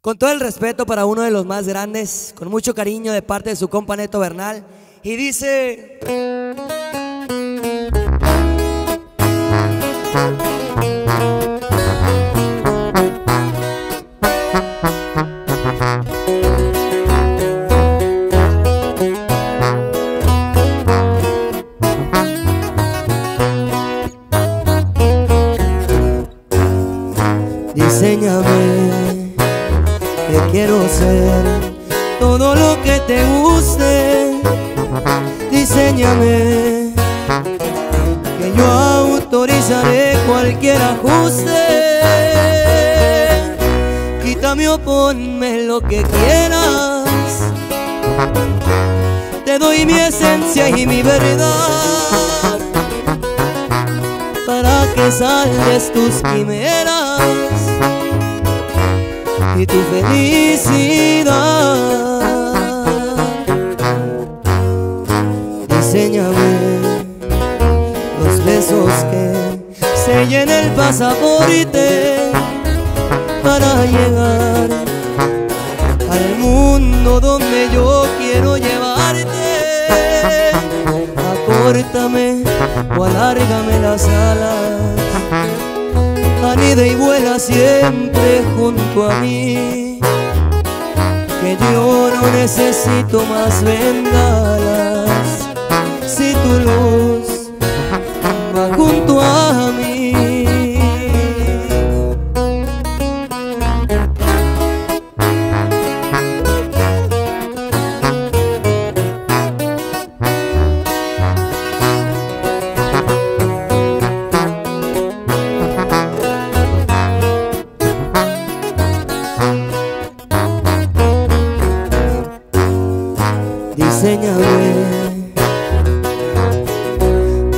Con todo el respeto para uno de los más grandes, con mucho cariño de parte de su compa Neto Bernal, y dice... Diseñame que quiero ser todo lo que te guste. Diseñame que yo autorizaré cualquier ajuste. Quítame o ponme lo que quieras. Te doy mi esencia y mi verdad para que saldes tus quimeras y tu felicidad. Diseñame los besos que sellen el pasaporte para llegar al mundo donde yo quiero llevarte. Acórtame o alárgame las alas anida y vuela siempre junto a mí. Que yo no necesito más bengalas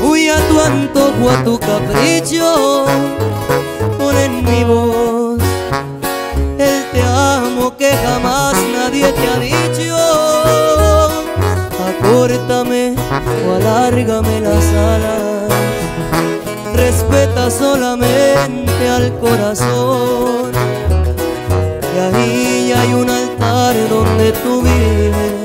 Uy a tu antojo, a tu capricho Pon en mi voz El te amo que jamás nadie te ha dicho. Acórtame o alárgame las alas Respeta solamente al corazón. Y ahí hay un altar donde tú vives